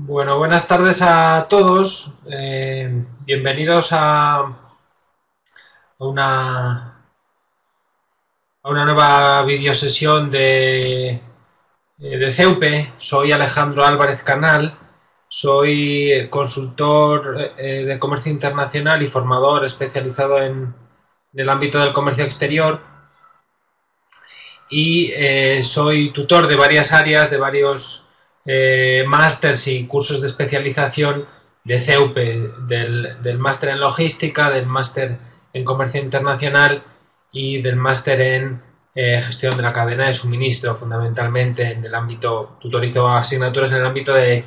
Bueno, buenas tardes a todos. Eh, bienvenidos a una, a una nueva videosesión de, eh, de CEUPE. Soy Alejandro Álvarez Canal. Soy consultor eh, de comercio internacional y formador especializado en, en el ámbito del comercio exterior. Y soy tutor de varias áreas, de varios eh, másters y cursos de especialización de CEUPE, del, máster en logística, del máster en comercio internacional y del máster en eh, gestión de la cadena de suministro, fundamentalmente en el ámbito, tutorizo asignaturas en el ámbito de,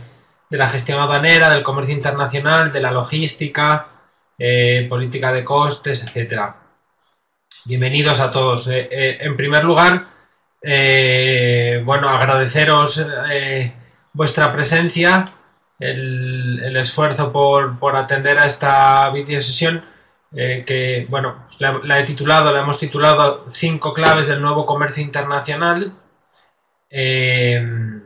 la gestión aduanera, del comercio internacional, de la logística, eh, política de costes, etcétera. Bienvenidos a todos. en primer lugar, bueno, agradeceros vuestra presencia, el, esfuerzo por, atender a esta videosesión eh, que, bueno, la, he titulado, la hemos titulado Cinco claves del nuevo comercio internacional. Eh,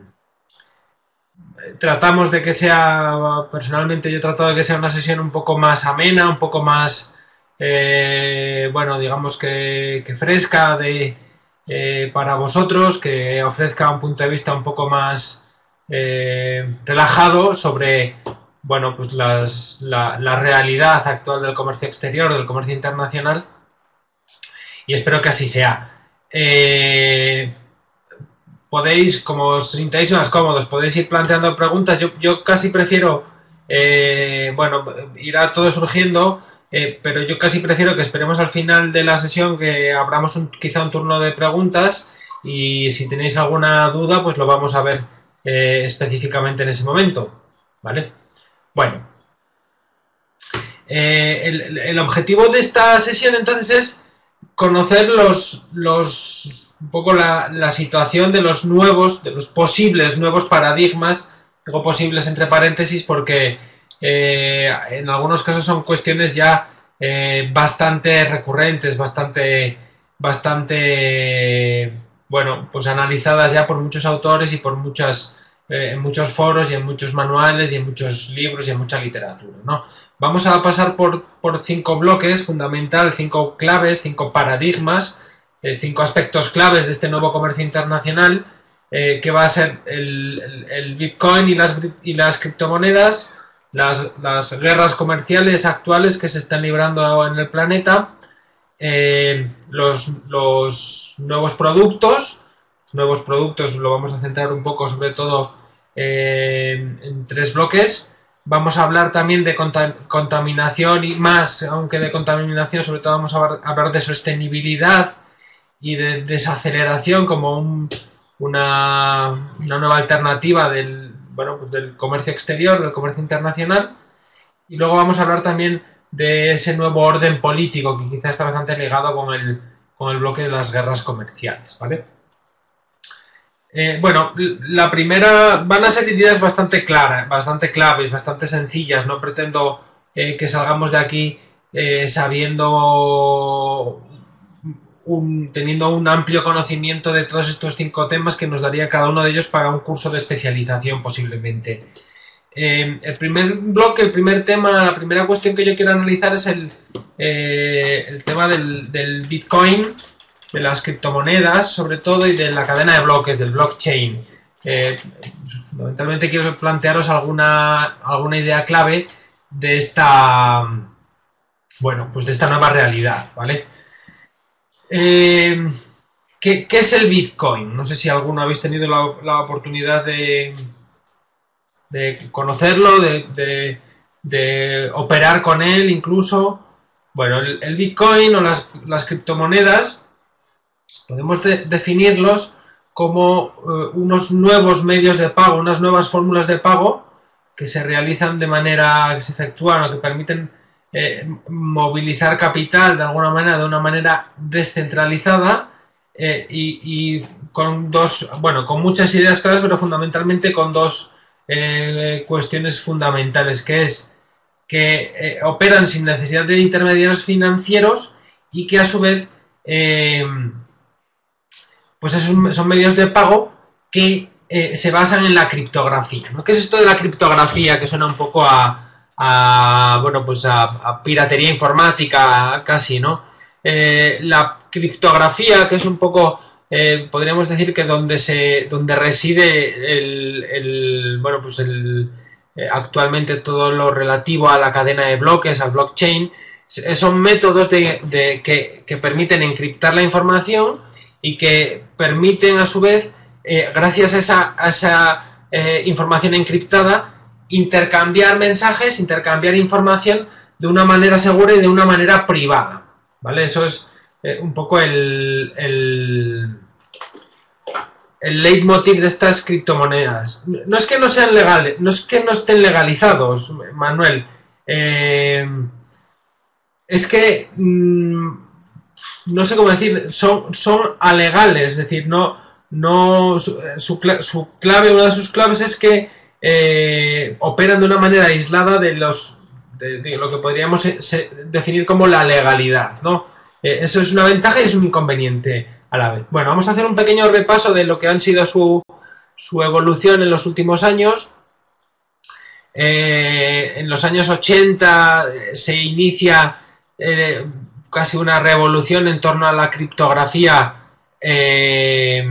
tratamos de que sea, personalmente yo he tratado de que sea una sesión un poco más amena, un poco más, eh, bueno, digamos que, fresca de, para vosotros, que ofrezca un punto de vista un poco más eh, relajado sobre bueno, pues la, realidad actual del comercio exterior, del comercio internacional, y espero que así sea. Eh, podéis, como os sintáis más cómodos, podéis ir planteando preguntas. Yo, casi prefiero, eh, bueno, irá todo surgiendo, pero yo casi prefiero que esperemos al final de la sesión que abramos quizá un turno de preguntas y si tenéis alguna duda, pues lo vamos a ver eh, específicamente en ese momento. ¿Vale? Bueno. Eh, el, objetivo de esta sesión entonces es conocer los, los un poco la, situación de los nuevos, de los posibles nuevos paradigmas, digo posibles entre paréntesis porque eh, en algunos casos son cuestiones ya bastante recurrentes, bastante, bastante bueno, pues analizadas ya por muchos autores y por muchas, eh, en muchos foros y en muchos manuales y en muchos libros y en mucha literatura, ¿no? Vamos a pasar por, cinco bloques fundamental, cinco claves, cinco paradigmas, eh, cinco aspectos claves de este nuevo comercio internacional, eh, que va a ser el, Bitcoin y las, y las criptomonedas, las, las, guerras comerciales actuales que se están librando en el planeta, los, nuevos productos. nuevos productos lo vamos a centrar un poco sobre todo en tres bloques. Vamos a hablar también de contaminación y más, aunque de contaminación, sobre todo vamos a hablar de sostenibilidad y de desaceleración como una, una, nueva alternativa del, bueno, pues del comercio exterior, del comercio internacional. Y luego vamos a hablar también de ese nuevo orden político que quizá está bastante ligado con el, con el bloque de las guerras comerciales, ¿vale? Eh, bueno, la primera van a ser ideas bastante claras, bastante claves, bastante sencillas. No pretendo eh, que salgamos de aquí eh, sabiendo, teniendo un amplio conocimiento de todos estos cinco temas que nos daría cada uno de ellos para un curso de especialización posiblemente. Eh, el primer bloque, el primer tema, la primera cuestión que yo quiero analizar es el, eh, tema del, Bitcoin, de las criptomonedas, sobre todo, y de la cadena de bloques, del blockchain. Eh, fundamentalmente quiero plantearos alguna, alguna idea clave de esta, bueno, pues de esta nueva realidad, ¿vale? ¿qué, es el Bitcoin? No sé si alguno habéis tenido la oportunidad de, de conocerlo, de, operar con él incluso. Bueno, el, Bitcoin o las, criptomonedas podemos definirlos como eh, unos nuevos medios de pago, unas nuevas fórmulas de pago que se realizan de manera, que se efectúan o que permiten eh, movilizar capital de alguna manera, de una manera descentralizada eh, y, y, con dos, bueno, con muchas ideas claras, pero fundamentalmente con dos eh, cuestiones fundamentales, que es que eh, operan sin necesidad de intermediarios financieros y que a su vez eh, pues son medios de pago que se basan en la criptografía. ¿no? ¿Qué es esto de la criptografía? Que suena un poco a, bueno, pues a, piratería informática casi, ¿no? La criptografía, que es un poco, eh, podríamos decir que donde se, donde reside el, bueno, pues el, actualmente todo lo relativo a la cadena de bloques, al blockchain, son métodos de, que, permiten encriptar la información y que permiten a su vez eh, gracias a esa, eh, información encriptada, intercambiar mensajes, intercambiar información de una manera segura y de una manera privada. ¿Vale? Eso es eh, un poco el, el, el, leitmotiv de estas criptomonedas. No es que no sean legales, no es que no estén legalizados, Manuel. es que mm, no sé cómo decir, son, son alegales, es decir, no, no su, clave, una de sus claves es que eh, operan de una manera aislada de los de, lo que podríamos definir como la legalidad, ¿no? Eh, eso es una ventaja y es un inconveniente a la vez. Bueno, vamos a hacer un pequeño repaso de lo que han sido su, su evolución en los últimos años. Eh, en los años 80 se inicia casi una revolución en torno a la criptografía eh,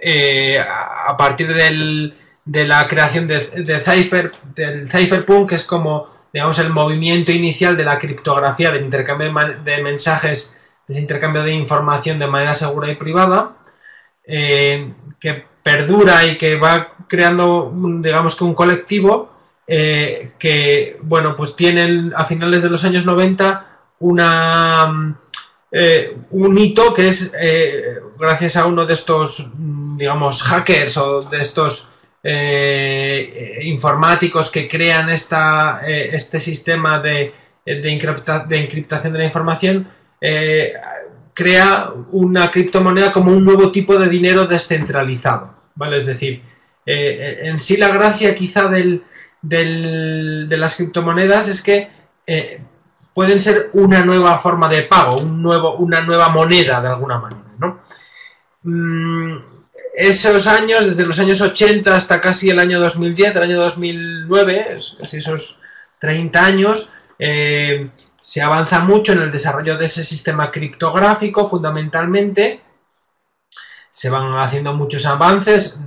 eh, a partir de la creación de, Cypher, del Cypherpunk, que es como digamos, el movimiento inicial de la criptografía, del intercambio de, mensajes, de intercambio de información de manera segura y privada, eh, que perdura y que va creando, digamos que un colectivo que, bueno, pues tienen a finales de los años 90 una eh, un hito que es eh, gracias a uno de estos, digamos, hackers o de estos eh, informáticos que crean esta, este sistema de, de, encriptación de la información, crea una criptomoneda como un nuevo tipo de dinero descentralizado. ¿vale? Es decir, en sí la gracia quizá del, de las criptomonedas es que pueden ser una nueva forma de pago, un nuevo, una nueva moneda de alguna manera. ¿no? Mm, esos años, desde los años 80 hasta casi el año 2010, el año 2009, casi esos 30 años, eh, se avanza mucho en el desarrollo de ese sistema criptográfico fundamentalmente. Se van haciendo muchos avances.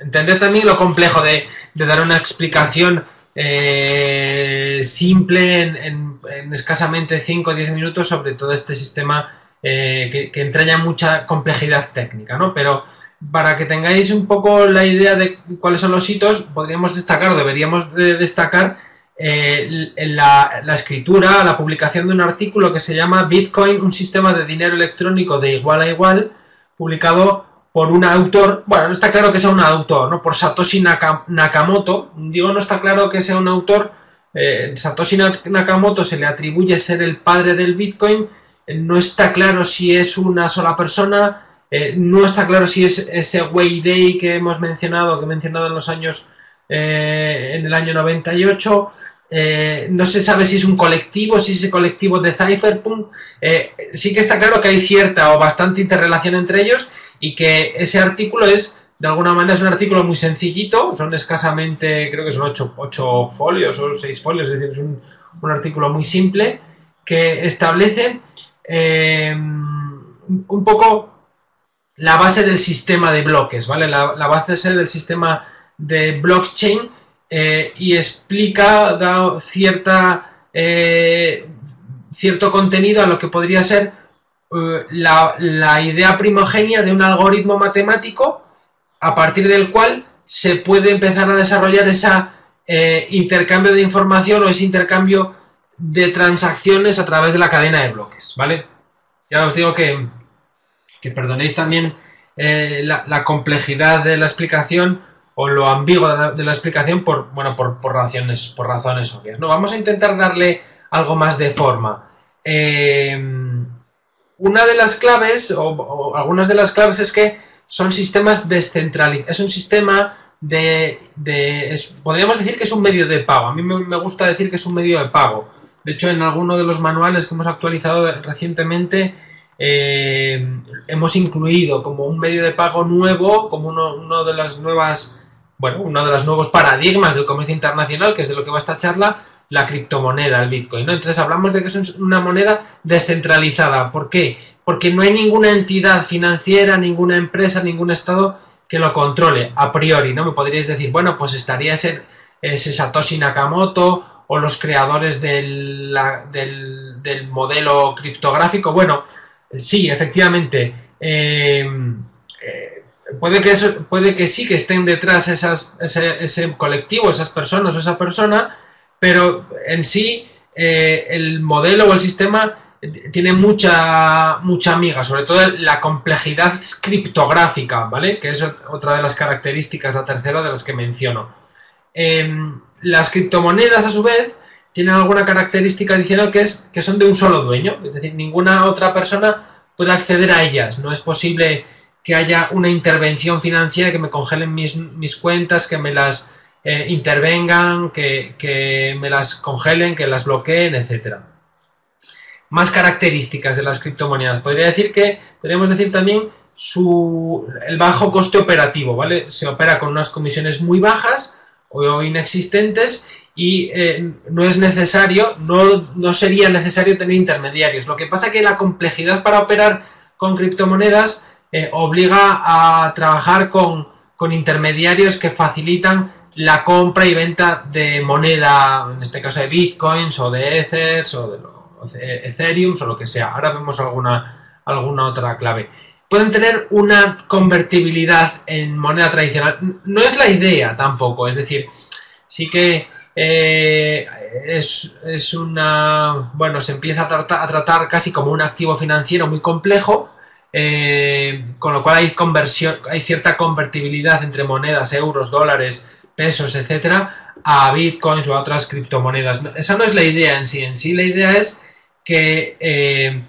Entender también lo complejo de, dar una explicación eh, simple en, escasamente 5 o 10 minutos sobre todo este sistema eh, que, entraña mucha complejidad técnica, ¿no? Pero para que tengáis un poco la idea de cuáles son los hitos, podríamos destacar deberíamos de destacar eh, la, escritura, la publicación de un artículo que se llama Bitcoin, un sistema de dinero electrónico de igual a igual, publicado por un autor, bueno, no está claro que sea un autor, ¿no? Por Satoshi Nakamoto, digo, no está claro que sea un autor, eh, Satoshi Nakamoto se le atribuye ser el padre del Bitcoin, no está claro si es una sola persona, eh, no está claro si es ese Way Day que hemos mencionado, que he mencionado en los años, en el año 98, no se sabe si es un colectivo, si es ese colectivo de Cypherpunk. sí que está claro que hay cierta o bastante interrelación entre ellos y que ese artículo es, de alguna manera, es un artículo muy sencillito, son escasamente, creo que son ocho, folios o seis folios, es decir, es un, artículo muy simple que establece eh, un poco la base del sistema de bloques, ¿vale? La, base del sistema de blockchain eh, y explica, da cierta, eh, cierto contenido a lo que podría ser eh, la, idea primogenia de un algoritmo matemático a partir del cual se puede empezar a desarrollar ese intercambio de información o ese intercambio de transacciones a través de la cadena de bloques, ¿vale? Ya os digo que, que perdonéis también eh, la, complejidad de la explicación o lo ambiguo de la, explicación por, bueno, por, por, razones, por razones obvias. No, vamos a intentar darle algo más de forma. Eh, una de las claves, o, algunas de las claves, es que son sistemas descentralizados. Es un sistema de. podríamos decir que es un medio de pago. A mí me, gusta decir que es un medio de pago. De hecho, en alguno de los manuales que hemos actualizado recientemente, hemos incluido como un medio de pago nuevo, como uno, de las nuevas, bueno, uno de los nuevos paradigmas del comercio internacional, que es de lo que va esta charla, la criptomoneda, el Bitcoin. Entonces hablamos de que es una moneda descentralizada. ¿Por qué? Porque no hay ninguna entidad financiera, ninguna empresa, ningún estado que lo controle a priori. ¿no? Me podríais decir, bueno, pues estaría ese, ese Satoshi Nakamoto o los creadores del, del, modelo criptográfico. Bueno, sí, efectivamente. Eh, eh, puede, que eso, puede que sí que estén detrás ese, ese colectivo, esas personas o esa persona, pero en sí eh, el modelo o el sistema tiene mucha, mucha amiga, sobre todo la complejidad criptográfica, ¿vale? Que es otra de las características, la tercera de las que menciono. Las criptomonedas, a su vez, tienen alguna característica adicional que es que son de un solo dueño, es decir, ninguna otra persona puede acceder a ellas. No es posible que haya una intervención financiera que me congelen mis, mis cuentas, que me las eh, intervengan, que, me las congelen, que las bloqueen, etcétera. Más características de las criptomonedas. Podría decir que, podríamos decir también su, el bajo coste operativo, ¿vale? Se opera con unas comisiones muy bajas o inexistentes y eh, no es necesario, no, no, sería necesario tener intermediarios. Lo que pasa es que la complejidad para operar con criptomonedas eh, obliga a trabajar con, con intermediarios que facilitan la compra y venta de moneda, en este caso de bitcoins o de ethers o de ethereum o lo que sea. Ahora vemos alguna, alguna otra clave. Pueden tener una convertibilidad en moneda tradicional. No es la idea tampoco, es decir, sí que eh, es, una. Bueno, se empieza a tratar, a tratar, casi como un activo financiero muy complejo, eh, con lo cual hay conversión, hay cierta convertibilidad entre monedas, euros, dólares, pesos, etcétera, a bitcoins o a otras criptomonedas. Esa no es la idea en sí. En sí, la idea es que eh,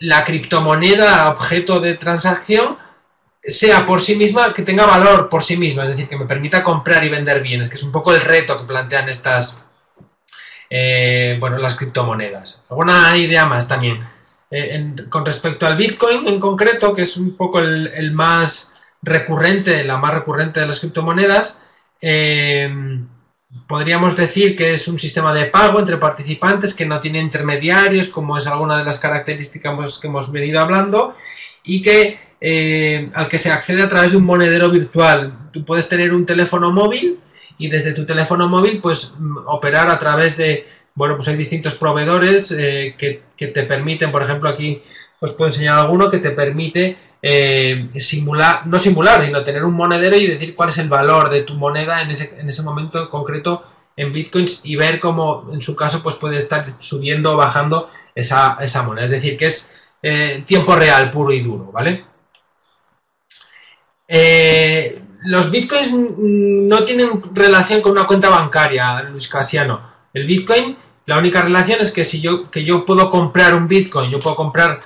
la criptomoneda objeto de transacción sea por sí misma, que tenga valor por sí misma, es decir, que me permita comprar y vender bienes, que es un poco el reto que plantean estas, eh, bueno, las criptomonedas. Alguna idea más también. Eh, con respecto al Bitcoin en concreto, que es un poco el más recurrente, la más recurrente de las criptomonedas, Em, podríamos decir que es un sistema de pago entre participantes que no tiene intermediarios, como es alguna de las características que hemos venido hablando, y que eh, al que se accede a través de un monedero virtual. Tú puedes tener un teléfono móvil y desde tu teléfono móvil pues operar a través de, bueno, pues hay distintos proveedores eh, que, te permiten, por ejemplo, aquí os puedo enseñar alguno que te permite eh, simular, no simular, sino tener un monedero y decir cuál es el valor de tu moneda en ese, en ese momento concreto en bitcoins y ver cómo en su caso pues puede estar subiendo o bajando esa, moneda. Es decir, que es eh, tiempo real puro y duro, ¿vale? Eh, los bitcoins no tienen relación con una cuenta bancaria, Luis Casiano. El bitcoin, la única relación es que si yo, que yo puedo comprar un bitcoin, yo puedo comprar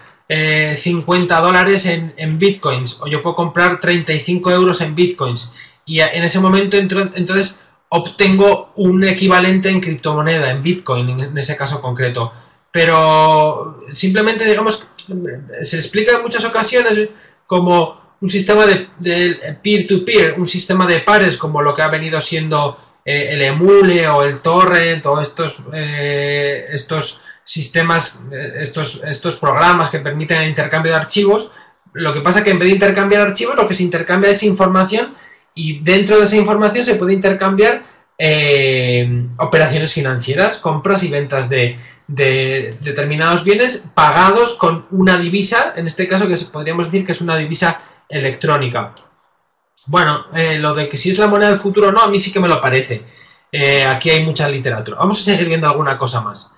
50 eh, dólares en, bitcoins o yo puedo comprar 35 euros en bitcoins y en ese momento entonces obtengo un equivalente en criptomoneda, en bitcoin en ese caso concreto. Pero simplemente, digamos, se explica en muchas ocasiones como un sistema de peer-to-peer, un sistema de pares como lo que ha venido siendo eh, el emule o el torrent o estos, eh, estos sistemas, eh, estos, estos programas que permiten el intercambio de archivos. Lo que pasa es que en vez de intercambiar archivos, lo que se intercambia es información y dentro de esa información se puede intercambiar eh, operaciones financieras, compras y ventas de, determinados bienes pagados con una divisa, en este caso que podríamos decir que es una divisa electrónica. Bueno, eh, lo de que si es la moneda del futuro o no, a mí sí que me lo parece. aquí hay mucha literatura. Vamos a seguir viendo alguna cosa más.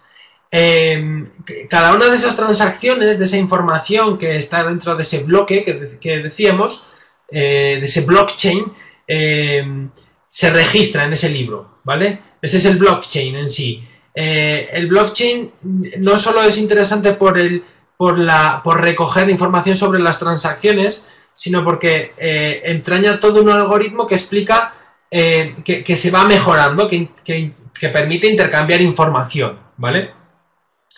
Em, cada una de esas transacciones, de esa información que está dentro de ese bloque que, decíamos, eh, de ese blockchain, em, se registra en ese libro, ¿vale? Ese es el blockchain en sí. Eh, el blockchain no solo es interesante por, el, por, la, por recoger información sobre las transacciones, sino porque eh, entraña todo un algoritmo que explica que, se va mejorando, que, que permite intercambiar información, ¿vale?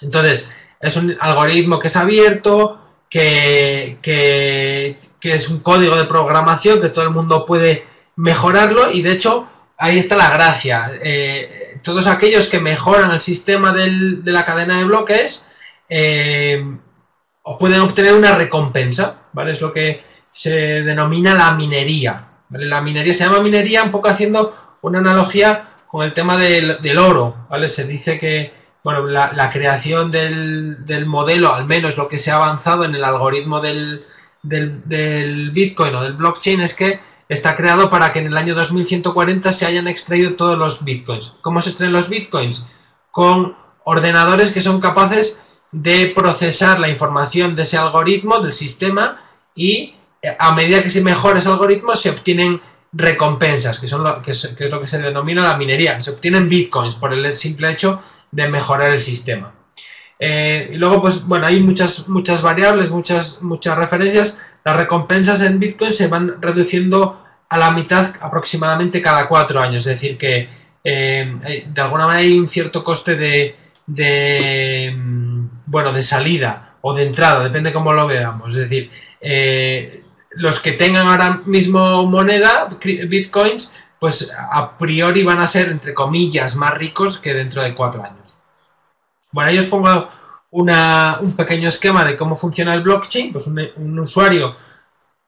Entonces, es un algoritmo que es abierto, que, es un código de programación que todo el mundo puede mejorarlo y de hecho ahí está la gracia. Eh, todos aquellos que mejoran el sistema de la cadena de bloques eh, pueden obtener una recompensa, ¿vale? Es lo que se denomina la minería. La minería se llama minería un poco haciendo una analogía con el tema del, oro, ¿vale? Se dice que, bueno, la, creación del, modelo, al menos lo que se ha avanzado en el algoritmo del, del, Bitcoin o del blockchain es que está creado para que en el año 2140 se hayan extraído todos los Bitcoins. ¿Cómo se extraen los Bitcoins? Con ordenadores que son capaces de procesar la información de ese algoritmo, del sistema, y eh, a medida que se mejora ese algoritmo se obtienen recompensas, que, son lo, que, es, lo que se denomina la minería. Se obtienen bitcoins por el simple hecho de mejorar el sistema. Eh, y luego, pues bueno, hay muchas, muchas variables, muchas, muchas referencias. Las recompensas en bitcoin se van reduciendo a la mitad aproximadamente cada cuatro años. Es decir, que eh, de alguna manera hay un cierto coste de, de, mm, bueno, de salida o de entrada, depende cómo lo veamos. Es decir, eh, los que tengan ahora mismo moneda, bitcoins, pues a priori van a ser, entre comillas, más ricos que dentro de cuatro años. Bueno, ahí os pongo un pequeño esquema de cómo funciona el blockchain. Pues un, usuario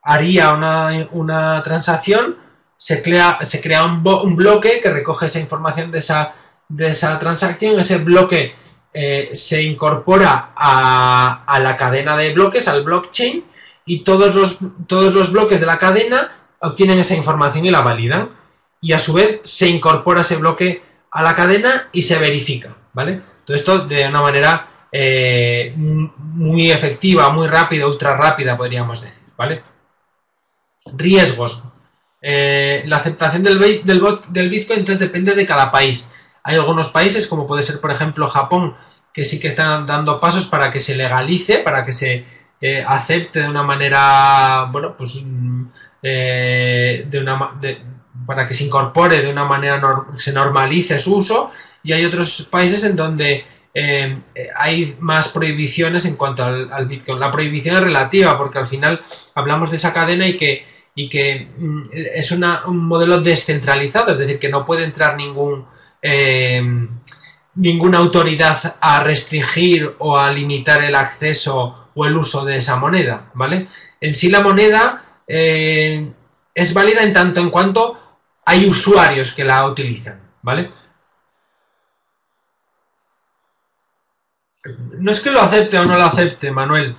haría una, transacción, se crea, se crea un, bloque que recoge esa información de esa, de esa transacción, ese bloque eh, se incorpora a, a la cadena de bloques, al blockchain, y todos los, todos los bloques de la cadena obtienen esa información y la validan. Y a su vez se incorpora ese bloque a la cadena y se verifica, ¿vale? Todo esto de una manera eh, muy efectiva, muy rápida, ultra rápida, podríamos decir, ¿vale? Riesgos. Eh, la aceptación del, Bitcoin entonces depende de cada país. Hay algunos países, como puede ser, por ejemplo, Japón, que sí que están dando pasos para que se legalice, para que se eh, acepte de una manera, bueno, pues mm, de una, para que se incorpore de una manera, se normalice su uso, y hay otros países en donde eh, hay más prohibiciones en cuanto al, Bitcoin. La prohibición es relativa, porque al final hablamos de esa cadena y que, y que mm, es una, un modelo descentralizado, es decir, que no puede entrar ningún ninguna autoridad a restringir o a limitar el acceso o el uso de esa moneda, ¿vale? En sí la moneda eh, es válida en tanto en cuanto hay usuarios que la utilizan, ¿vale? No es que lo acepte o no lo acepte, Manuel.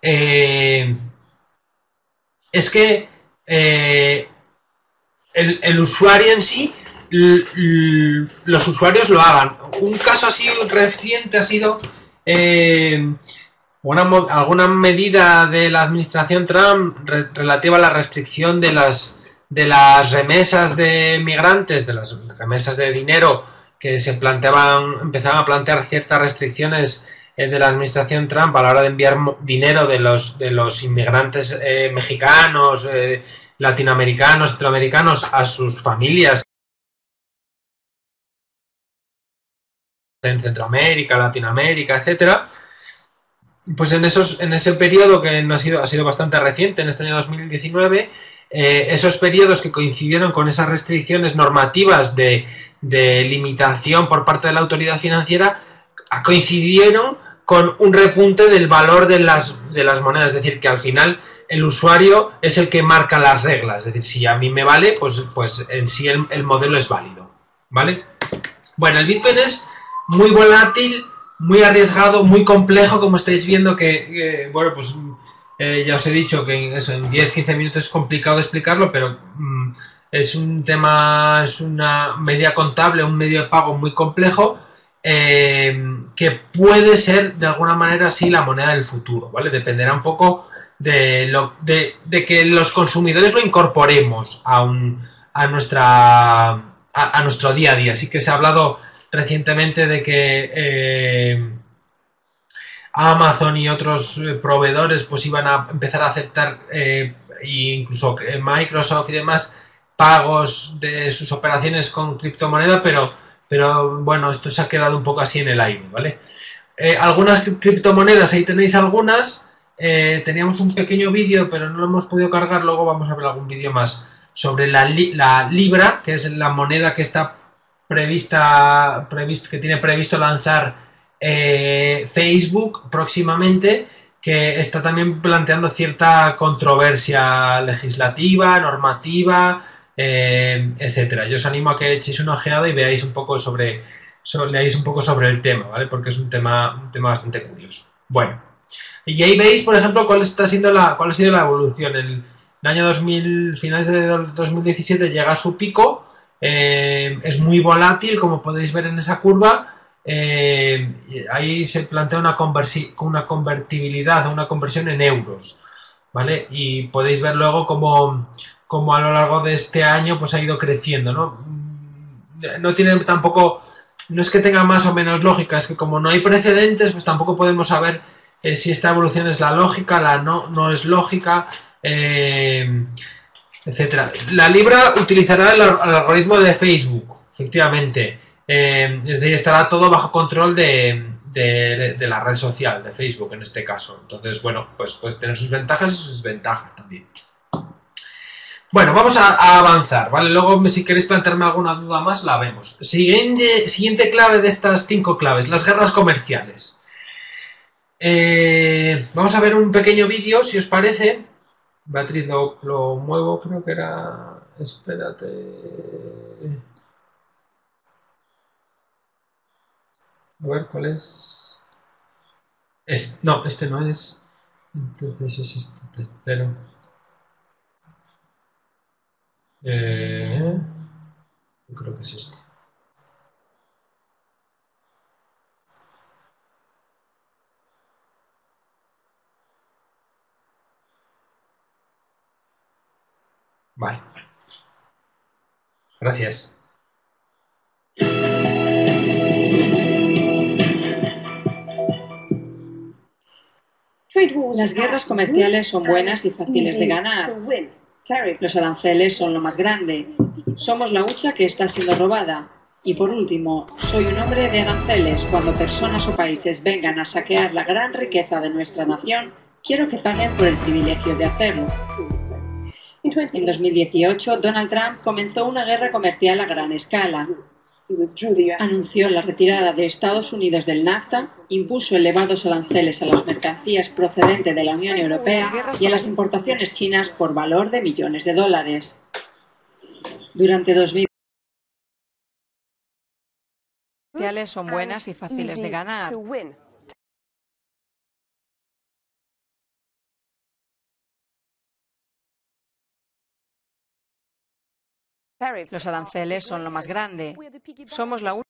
Eh, es que eh, el, usuario en sí, los usuarios lo hagan. Un caso así reciente ha sido alguna medida de la administración Trump relativa a la restricción de las, de las remesas de migrantes, de las remesas de dinero que se planteaban, empezaban a plantear ciertas restricciones eh, de la administración Trump a la hora de enviar dinero de los, de los inmigrantes eh, mexicanos, eh, latinoamericanos, centroamericanos a sus familias en Centroamérica, Latinoamérica, etcétera. Pues en, esos, en ese periodo que no ha sido, ha sido bastante reciente, en este año 2019, eh, esos periodos que coincidieron con esas restricciones normativas de, limitación por parte de la autoridad financiera, coincidieron con un repunte del valor de las, de las monedas. Es decir, que al final el usuario es el que marca las reglas. Es decir, si a mí me vale, pues, pues en sí el, el modelo es válido. ¿Vale? Bueno, el Bitcoin es muy volátil muy arriesgado, muy complejo, como estáis viendo que, bueno, pues eh, ya os he dicho que eso, en 10-15 minutos es complicado explicarlo, pero mm, es un tema, es una media contable, un medio de pago muy complejo eh, que puede ser de alguna manera sí la moneda del futuro, ¿vale? Dependerá un poco de, lo, de, que los consumidores lo incorporemos a, un, a, nuestra, a, a nuestro día a día. Así que se ha hablado recientemente de que eh, Amazon y otros eh, proveedores pues iban a empezar a aceptar e incluso Microsoft y demás pagos de sus operaciones con criptomoneda, pero, pero bueno, esto se ha quedado un poco así en el aire, ¿vale? algunas criptomonedas, ahí tenéis algunas, eh, teníamos un pequeño vídeo, pero no lo hemos podido cargar, luego vamos a ver algún vídeo más sobre la, la, libra, que es la moneda que está prevista, previsto, que tiene previsto lanzar eh, Facebook próximamente, que está también planteando cierta controversia legislativa, normativa, eh, etcétera. Yo os animo a que echéis una ojeada y veáis un poco sobre, leáis un poco sobre el tema, ¿vale? Porque es un tema, un tema bastante curioso. Bueno, y ahí veis, por ejemplo, cuál está siendo la, cuál ha sido la evolución. El, el año 2000, finales de 2017 llega a su pico, eh, es muy volátil, como podéis ver en esa curva. Eh, ahí se plantea una, una convertibilidad, una conversión en euros, ¿vale? Y podéis ver luego cómo, cómo a lo largo de este año pues ha ido creciendo, ¿no? No tiene tampoco, no es que tenga más o menos lógica, es que como no hay precedentes, pues tampoco podemos saber eh, si esta evolución es la lógica, la no, no es lógica, eh, etcétera. La Libra utilizará el, algoritmo de Facebook, efectivamente. Eh, desde ahí estará todo bajo control de, la red social, de Facebook en este caso. Entonces, bueno, pues puede tener sus ventajas y sus desventajas también. Bueno, vamos a, avanzar, ¿vale? Luego, si queréis plantearme alguna duda más, la vemos. Siguiente, siguiente clave de estas cinco claves, las guerras comerciales. Eh, vamos a ver un pequeño vídeo, si os parece, Beatriz, lo, lo muevo, creo que era... Espérate... A ver, ¿cuál es? es no, este no es. Entonces es este, pero... Eh, yo creo que es este. Vale. Gracias. Las guerras comerciales son buenas y fáciles de ganar. Los aranceles son lo más grande. Somos la hucha que está siendo robada. Y por último, soy un hombre de aranceles. Cuando personas o países vengan a saquear la gran riqueza de nuestra nación, quiero que paguen por el privilegio de hacerlo. En 2018, Donald Trump comenzó una guerra comercial a gran escala. Anunció la retirada de Estados Unidos del NAFTA, impuso elevados aranceles a las mercancías procedentes de la Unión Europea y a las importaciones chinas por valor de millones de dólares. Durante 2000 son buenas y fáciles de ganar. Los aranceles son lo más grande. Somos la única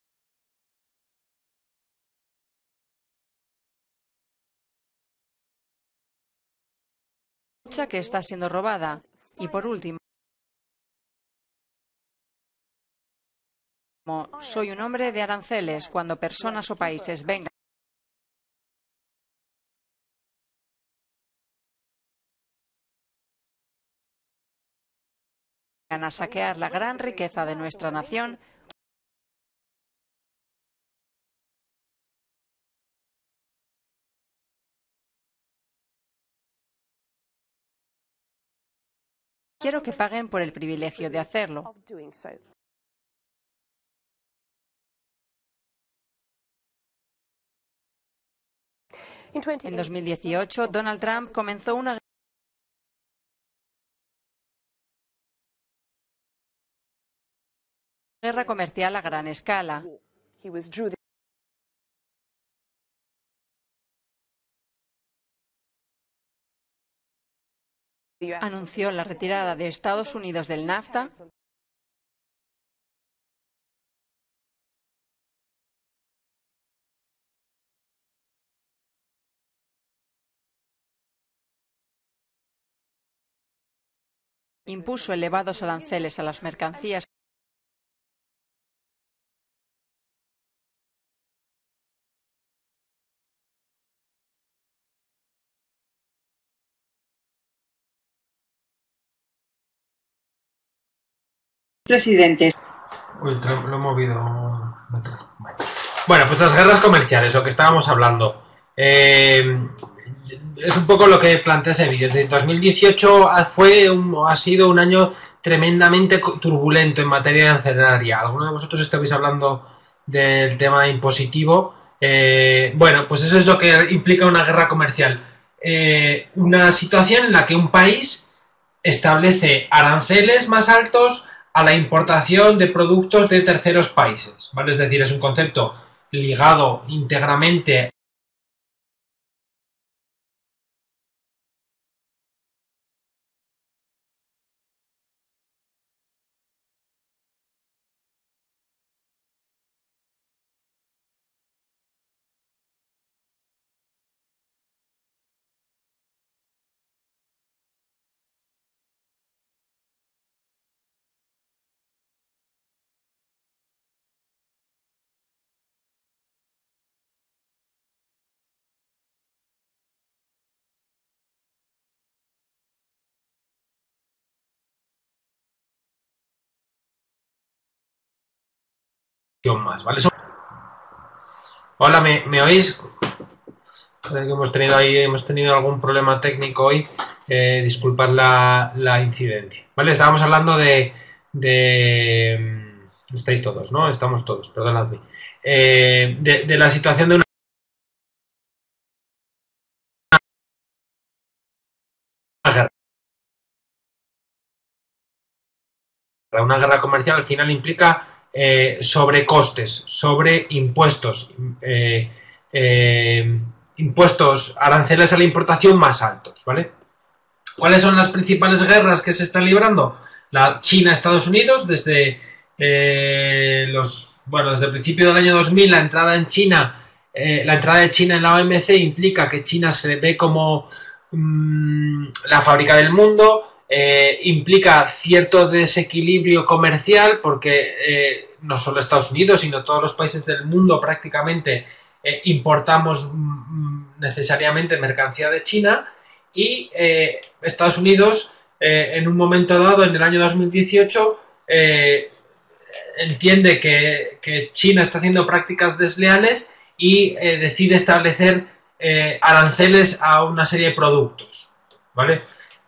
que está siendo robada. Y por último, soy un hombre de aranceles. Cuando personas o países vengan a saquear la gran riqueza de nuestra nación, quiero que paguen por el privilegio de hacerlo. En 2018, Donald Trump comenzó una guerra comercial a gran escala. Anunció la retirada de Estados Unidos del NAFTA impuso elevados aranceles a las mercancías presidentes. Lo he movido. Bueno, pues las guerras comerciales, lo que estábamos hablando. Eh, es un poco lo que plantea ese vídeo. Desde 2018 fue ha sido un año tremendamente turbulento en materia de aranceleraria. ¿Alguno de vosotros estabais hablando del tema impositivo? Eh, bueno, pues eso es lo que implica una guerra comercial. Eh, una situación en la que un país establece aranceles más altos a la importación de productos de terceros países. ¿vale? Es decir, es un concepto ligado íntegramente más, ¿vale? Hola, ¿me, oís? hemos tenido ahí, hemos tenido algún problema técnico hoy. Eh, disculpad la, incidencia. ¿Vale? Estábamos hablando de, mm, Estáis todos, ¿no? Estamos todos, perdonadme. Eh, de, la situación de una. Una guerra comercial al final implica eh, sobre costes, sobre impuestos, eh, eh, impuestos, aranceles a la importación más altos, ¿vale? ¿Cuáles son las principales guerras que se están librando? La China-Estados Unidos, desde los, bueno, desde el principio del año 2000, la entrada en China, la entrada de China en la OMC implica que China se ve como mm, la fábrica del mundo, eh, implica cierto desequilibrio comercial porque eh, no solo Estados Unidos, sino todos los países del mundo prácticamente eh, importamos mm, mm, necesariamente mercancía de China y Estados Unidos en un momento dado, en el año 2018, entiende que, que, China está haciendo prácticas desleales y decide establecer aranceles a una serie de productos. ¿Vale?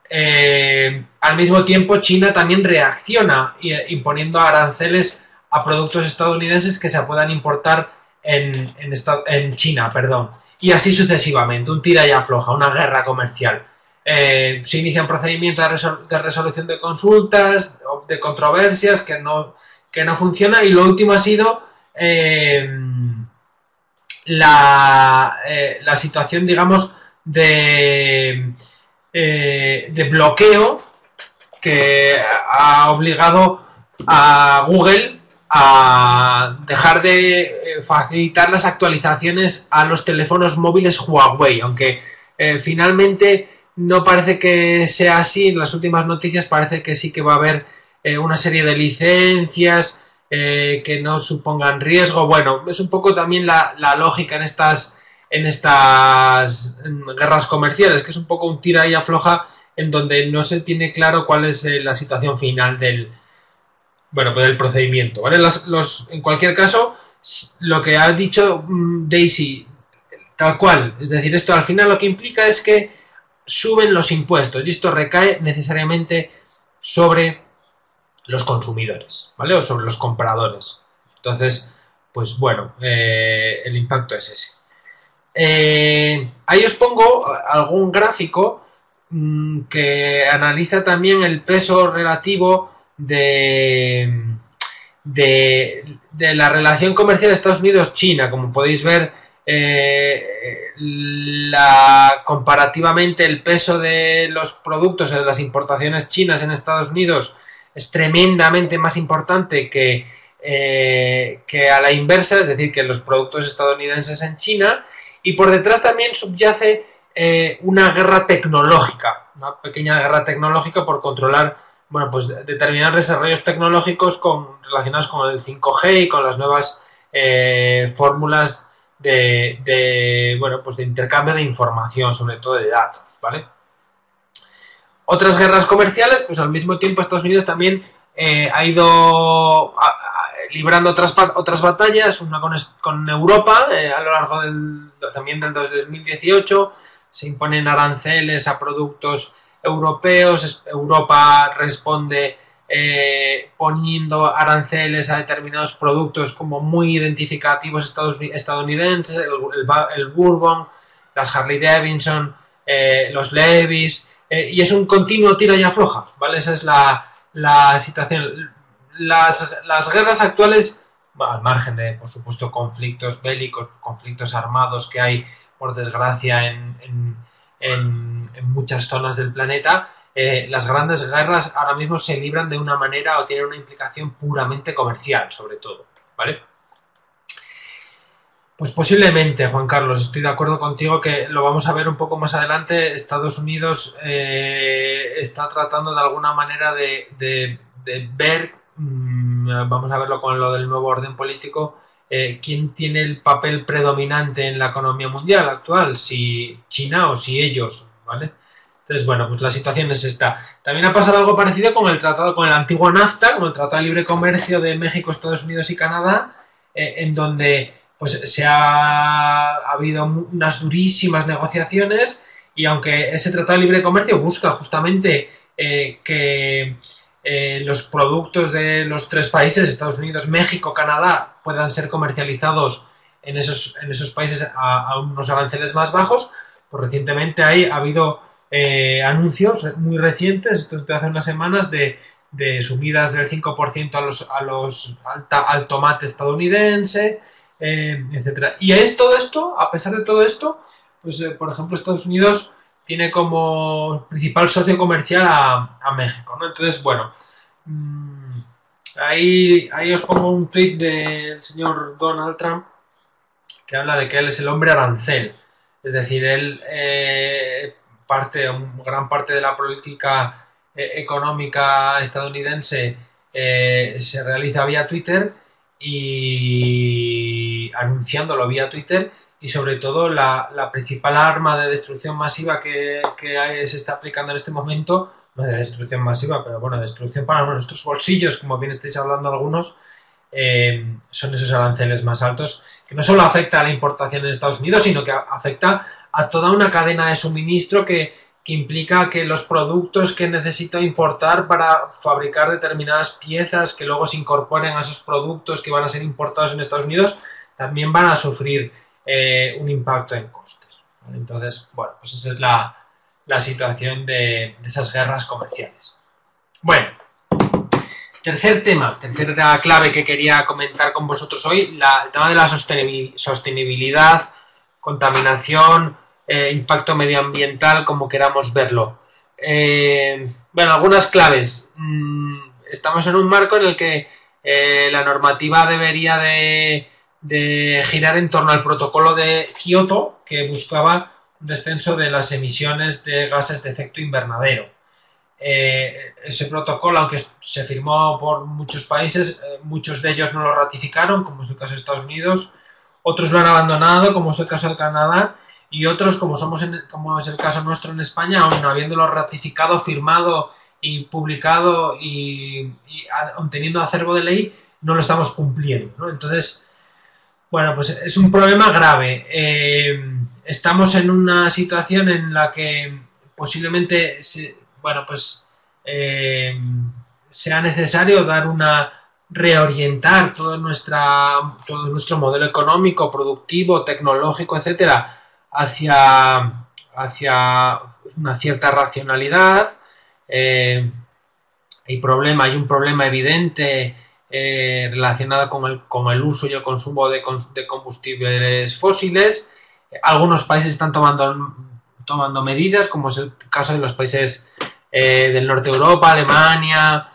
Eh, al mismo tiempo, China también reacciona eh, imponiendo aranceles a productos estadounidenses que se puedan importar en, China, perdón. Y así sucesivamente, un tira y afloja, una guerra comercial. Eh, se inicia un procedimiento de, resolución de consultas, de controversias que no, que no funciona y lo último ha sido la, la situación, digamos, de eh, de bloqueo que ha obligado a Google a dejar de eh, facilitar las actualizaciones a los teléfonos móviles Huawei, aunque eh, finalmente no parece que sea así, en las últimas noticias parece que sí que va a haber una serie de licencias que no supongan riesgo. Bueno, es un poco también la, la lógica en estas en estas guerras comerciales, que es un poco un tira y afloja en donde no se tiene claro cuál es eh, la situación final del, bueno, pues del procedimiento. ¿vale? Los, en cualquier caso, lo que ha dicho mm, Daisy, tal cual, es decir, esto al final lo que implica es que suben los impuestos y esto recae necesariamente sobre los consumidores, ¿vale? O sobre los compradores. Entonces, pues bueno, eh, el impacto es ese. Eh, ahí os pongo algún gráfico mm, que analiza también el peso relativo de, la relación comercial Estados Unidos-China. Como podéis ver, eh, comparativamente el peso de los productos de las importaciones chinas en Estados Unidos es tremendamente más importante que, eh, que a la inversa, es decir, que los productos estadounidenses en China y por detrás también subyace eh, una guerra tecnológica, una pequeña guerra tecnológica por controlar bueno, pues determinados desarrollos tecnológicos con, relacionados con el 5G y con las nuevas eh, fórmulas de, bueno, pues de intercambio de información, sobre todo de datos, ¿vale? Otras guerras comerciales, pues al mismo tiempo Estados Unidos también eh, ha ido librando otras, otras batallas, una con, Europa eh, a lo largo del, también del 2018. se imponen aranceles a productos europeos, Europa responde eh, poniendo aranceles a determinados productos como muy identificativos estadounidenses, el, Bourbon, las Harley Davidson, eh, los Levis, y es un continuo tira y afloja, ¿vale? Esa es la, situación. Las, guerras actuales, al margen de, por supuesto, conflictos bélicos, conflictos armados que hay, por desgracia, en muchas zonas del planeta, eh, las grandes guerras ahora mismo se libran de una manera o tienen una implicación puramente comercial, sobre todo, ¿vale? Pues posiblemente, Juan Carlos, estoy de acuerdo contigo que lo vamos a ver un poco más adelante. Estados Unidos eh, está tratando de alguna manera de, ver, mm, vamos a verlo con lo del nuevo orden político, eh, quién tiene el papel predominante en la economía mundial actual, si China o si ellos, ¿vale? Entonces, bueno, pues la situación es esta. También ha pasado algo parecido con el tratado, con el antiguo NAFTA, con el Tratado de Libre Comercio de México, Estados Unidos y Canadá, eh, en donde pues se ha, habido unas durísimas negociaciones y aunque ese Tratado de Libre Comercio busca justamente eh, que eh, los productos de los tres países, Estados Unidos, México, Canadá, puedan ser comercializados en esos, en esos países a, unos aranceles más bajos, pues recientemente ahí ha habido eh, anuncios muy recientes, estos de hace unas semanas, de, subidas del 5% a los, a los al tomate estadounidense, eh, etcétera. Y es todo esto, a pesar de todo esto, pues eh, por ejemplo Estados Unidos tiene como principal socio comercial a, México. Entonces, bueno, mm, ahí, ahí os pongo un tweet del señor Donald Trump que habla de que él es el hombre arancel. Es decir, él parte, gran parte de la política eh, económica estadounidense eh, se realiza vía Twitter y anunciándolo vía Twitter y sobre todo la, principal arma de destrucción masiva que, se está aplicando en este momento, no de destrucción masiva, pero bueno, destrucción para nuestros bolsillos, como bien estáis hablando algunos, eh, son esos aranceles más altos, que no solo afecta a la importación en Estados Unidos, sino que afecta a toda una cadena de suministro que, implica que los productos que necesito importar para fabricar determinadas piezas que luego se incorporen a esos productos que van a ser importados en Estados Unidos, también van a sufrir eh, un impacto en costes. Entonces, bueno, pues esa es la, situación de, esas guerras comerciales. Bueno, tercer tema, tercera clave que quería comentar con vosotros hoy, el tema de la sostenibilidad, contaminación, eh, impacto medioambiental, como queramos verlo. Eh, bueno, algunas claves. Mm, estamos en un marco en el que la normativa debería de, girar en torno al protocolo de Kioto, que buscaba un descenso de las emisiones de gases de efecto invernadero. ese protocolo, aunque se firmó por muchos países, muchos de ellos no lo ratificaron, como es el caso de Estados Unidos, otros lo han abandonado, como es el caso de Canadá, y otros, como, somos como es el caso nuestro en España, aún habiéndolo ratificado, firmado y publicado y, teniendo acervo de ley, no lo estamos cumpliendo. Entonces, bueno, pues es un problema grave. Eh, estamos en una situación en la que posiblemente, bueno, pues eh, sea necesario dar una reorientar todo, nuestra, todo nuestro modelo económico, productivo, tecnológico, etcétera, hacia, hacia una cierta racionalidad. Eh, hay, problema, hay un problema evidente eh, relacionado con el, con el, uso y el consumo de, combustibles fósiles. Algunos países están tomando, tomando medidas, como es el caso de los países eh, del norte de Europa, Alemania,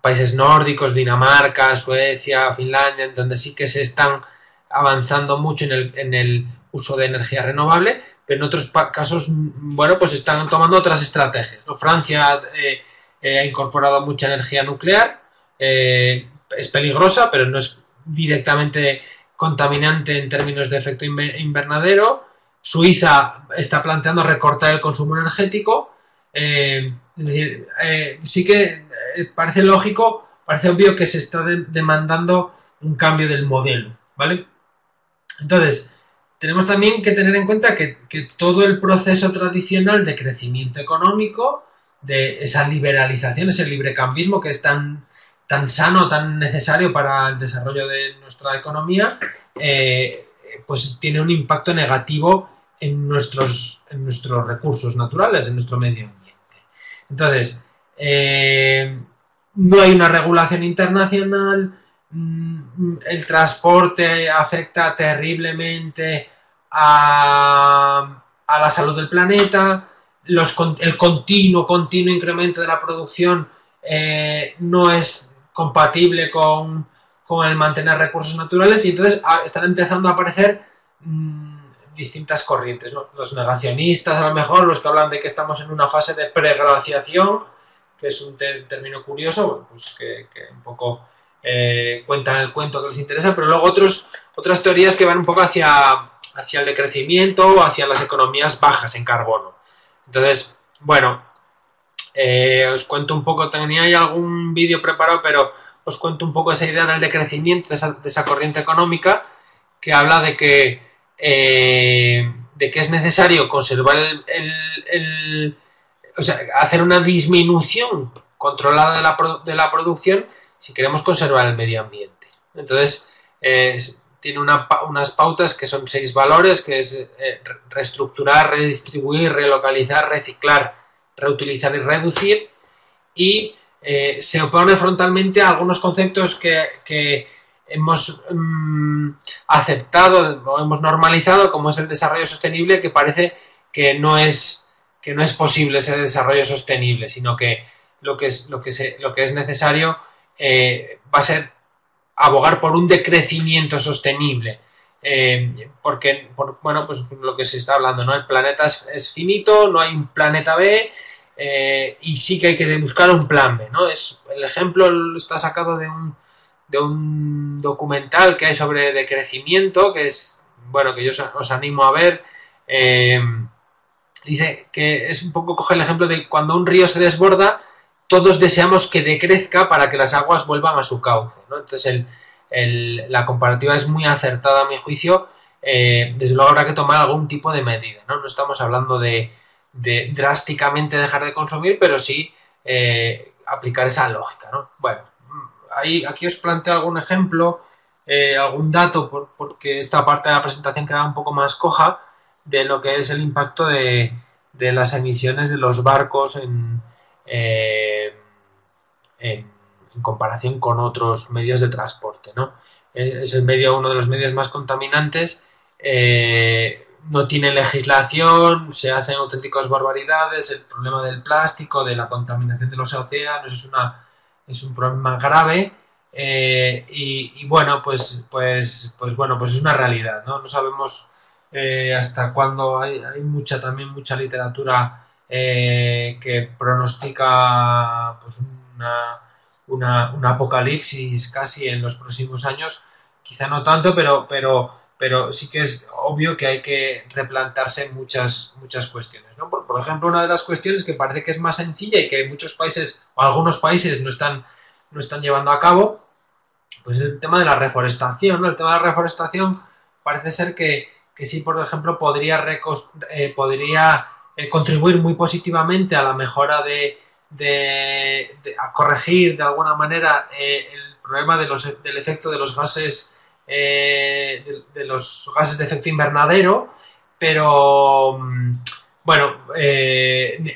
países nórdicos, Dinamarca, Suecia, Finlandia, en donde sí que se están avanzando mucho en el, en el uso de energía renovable, pero en otros casos, bueno, pues están tomando otras estrategias. Francia eh, eh, ha incorporado mucha energía nuclear, eh, es peligrosa, pero no es directamente contaminante en términos de efecto invernadero. Suiza está planteando recortar el consumo energético. es decir, sí que parece lógico, parece obvio que se está demandando un cambio del modelo, ¿vale? Entonces, tenemos también que tener en cuenta que, todo el proceso tradicional de crecimiento económico, de esa liberalización, ese librecambismo que es tan, tan sano, tan necesario para el desarrollo de nuestra economía, eh, pues tiene un impacto negativo en nuestros, en nuestros recursos naturales, en nuestro medio ambiente. Entonces, eh, no hay una regulación internacional, mm, el transporte afecta terriblemente a, la salud del planeta, el continuo, continuo incremento de la producción eh, no es compatible con, el mantener recursos naturales y entonces ah, están empezando a aparecer mm, distintas corrientes. Los negacionistas, a lo mejor, los que hablan de que estamos en una fase de preglaciación, que es un término curioso, pues que, un poco eh, cuentan el cuento que les interesa, pero luego otros, otras teorías que van un poco hacia hacia el decrecimiento o hacia las economías bajas en carbono. Entonces, bueno, eh, os cuento un poco, tenía ahí algún vídeo preparado, pero os cuento un poco esa idea del decrecimiento, de esa, corriente económica, que habla de que, eh, de que es necesario conservar el, o sea, hacer una disminución controlada de la, de la, producción si queremos conservar el medio ambiente. Entonces, eh, tiene unas pautas que son seis valores, que es eh, reestructurar, redistribuir, relocalizar, reciclar, reutilizar y reducir. Y eh, se opone frontalmente a algunos conceptos que, hemos mm, aceptado o hemos normalizado, como es el desarrollo sostenible, que parece que no es, que no es posible ese desarrollo sostenible, sino que lo que es, lo que lo que es necesario eh, va a ser abogar por un decrecimiento sostenible. Eh, porque, bueno, pues lo que se está hablando, ¿no? El planeta es, finito, no hay un planeta B eh, y sí que hay que buscar un plan B, ¿no? Es, el ejemplo está sacado de un, de un documental que hay sobre decrecimiento, que es, bueno, que yo os, animo a ver. Eh, dice que es un poco, coge el ejemplo de cuando un río se desborda, todos deseamos que decrezca para que las aguas vuelvan a su cauce. Entonces, la comparativa es muy acertada a mi juicio. Eh, desde luego habrá que tomar algún tipo de medida. No, estamos hablando de, drásticamente dejar de consumir, pero sí eh, aplicar esa lógica. Bueno, ahí, aquí os planteo algún ejemplo, eh, algún dato, porque esta parte de la presentación queda un poco más coja de lo que es el impacto de, de las emisiones de los barcos en, eh, en, comparación con otros medios de transporte. ¿no? Es el medio, uno de los medios más contaminantes, eh, no tiene legislación, se hacen auténticas barbaridades, el problema del plástico, de la contaminación de los océanos es, una, es un problema grave. Eh, y, bueno, pues, pues, pues bueno, pues es una realidad, ¿no? Sabemos hasta cuándo hay, hay, mucha también mucha literatura eh, que pronostica pues, una, un apocalipsis casi en los próximos años, quizá no tanto, pero, pero, pero sí que es obvio que hay que replantarse muchas, muchas cuestiones. Por, ejemplo, una de las cuestiones que parece que es más sencilla y que muchos países o algunos países no están, no están llevando a cabo, pues es el tema de la reforestación. El tema de la reforestación parece ser que, que sí, por ejemplo, podría, eh, podría eh, contribuir muy positivamente a la mejora de, a corregir de alguna manera eh, el problema del efecto de los gases eh, de, los gases de efecto invernadero, pero mm, bueno,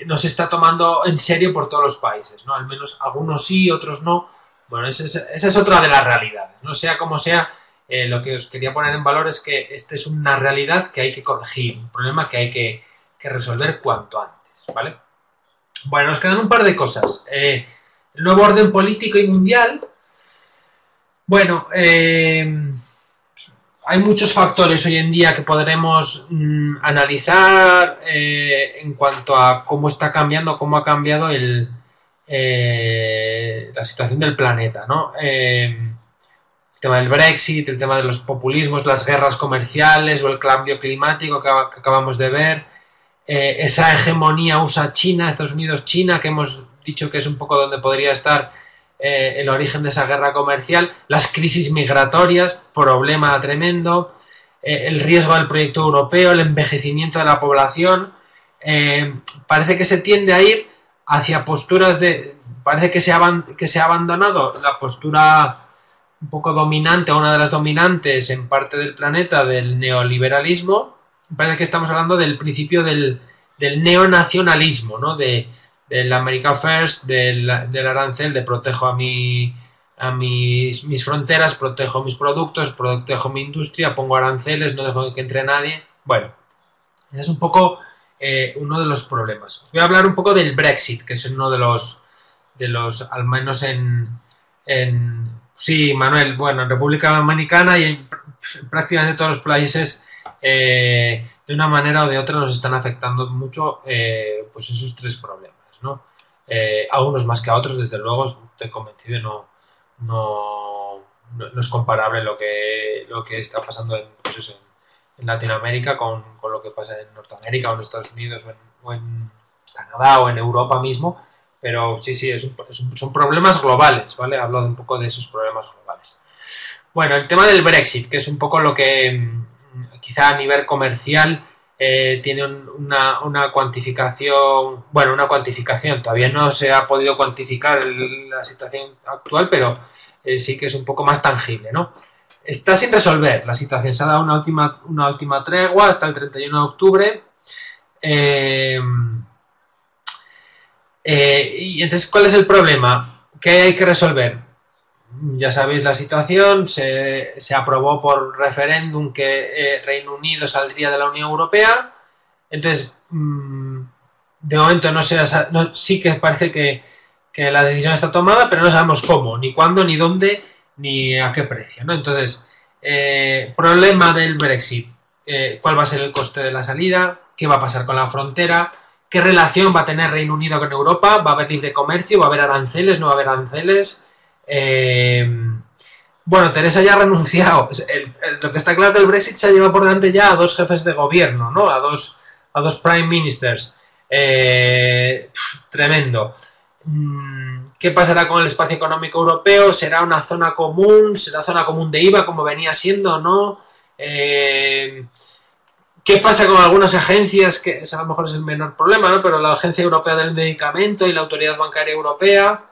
no se está tomando en serio por todos los países, ¿no? Al menos algunos sí, otros no. Bueno, esa es, esa es otra de las realidades. No sea como sea, lo que os quería poner en valor es que esta es una realidad que hay que corregir, un problema que hay que, resolver cuanto antes, ¿vale? Bueno, nos quedan un par de cosas. Eh, el nuevo orden político y mundial. Bueno, eh, hay muchos factores hoy en día que podremos mm, analizar eh, en cuanto a cómo está cambiando, cómo ha cambiado el, la situación del planeta, ¿no? el tema del Brexit, el tema de los populismos, las guerras comerciales o el cambio climático que acabamos de ver, eh, esa hegemonía USA China, Estados Unidos China, que hemos dicho que es un poco donde podría estar eh, el origen de esa guerra comercial, las crisis migratorias, problema tremendo, el riesgo del proyecto europeo, el envejecimiento de la población. parece que se tiende a ir hacia posturas de... Parece que se ha, que se ha abandonado la postura un poco dominante, una de las dominantes en parte del planeta del neoliberalismo. Parece que estamos hablando del principio del, del neonacionalismo, ¿no? De, del America First, del, arancel, de protejo a, mi, a mis, mis fronteras, protejo mis productos, protejo mi industria, pongo aranceles, no dejo que entre nadie. Bueno, es un poco eh, uno de los problemas. Os voy a hablar un poco del Brexit, que es uno de los, de los al menos en, en sí, Manuel, bueno, en República Dominicana y en prácticamente todos los países eh, de una manera o de otra nos están afectando mucho eh, pues esos tres problemas, ¿no? a unos más que a otros, desde luego, estoy convencido, no, no, no, es comparable lo que, lo que está pasando en, pues en Latinoamérica con, lo que pasa en Norteamérica o en Estados Unidos o en, Canadá o en Europa mismo, pero sí, sí, son problemas globales, ¿vale? Hablo de un poco de esos problemas globales. Bueno, el tema del Brexit, que es un poco lo que quizá a nivel comercial eh, tiene una, una, cuantificación, bueno, una cuantificación, todavía no se ha podido cuantificar la situación actual, pero eh, sí que es un poco más tangible, ¿no? está sin resolver la situación. Se ha dado una última, una última tregua hasta el 31 de octubre. Eh, y entonces, ¿cuál es el problema? ¿Qué hay que resolver? Ya sabéis la situación, se, aprobó por referéndum que eh, Reino Unido saldría de la Unión Europea. Entonces, mm, de momento no se no, sí que parece que, que la decisión está tomada, pero no sabemos cómo, ni cuándo, ni dónde ni a qué precio. ¿no? Entonces, eh, problema del Brexit. Eh, ¿Cuál va a ser el coste de la salida? ¿Qué va a pasar con la frontera? ¿Qué relación va a tener Reino Unido con Europa? ¿Va a haber libre comercio? ¿Va a haber aranceles? ¿No va a haber aranceles? Eh, bueno, Teresa ya ha renunciado. lo que está claro es que el Brexit se ha llevado por delante ya a dos jefes de gobierno, ¿no? A dos, a dos prime ministers. tremendo. Mm, ¿Qué pasará con el espacio económico europeo? ¿Será una zona común? ¿Será zona común de IVA como venía siendo no? Eh, ¿Qué pasa con algunas agencias? Que a lo mejor es el menor problema, ¿no? Pero la Agencia Europea del Medicamento y la Autoridad Bancaria Europea.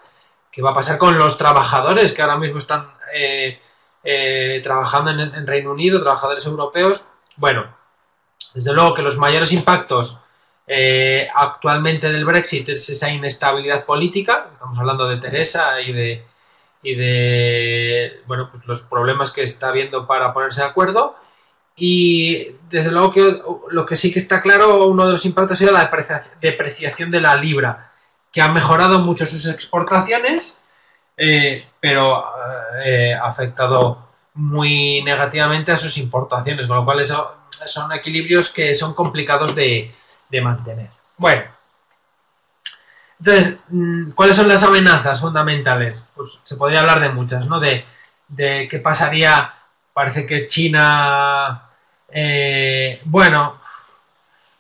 ¿Qué va a pasar con los trabajadores que ahora mismo están eh, eh, trabajando en Reino Unido, trabajadores europeos? Bueno, desde luego que los mayores impactos eh, actualmente del Brexit es esa inestabilidad política, estamos hablando de Teresa y de, y de bueno, pues los problemas que está habiendo para ponerse de acuerdo. Y desde luego que lo que sí que está claro, uno de los impactos ha sido la depreciación de la libra, que ha mejorado mucho sus exportaciones, eh, pero eh, ha afectado muy negativamente a sus importaciones, con lo cual son equilibrios que son complicados de, mantener. Bueno, entonces, mm, ¿cuáles son las amenazas fundamentales? Pues se podría hablar de muchas, ¿no? De, qué pasaría, parece que China, eh, bueno,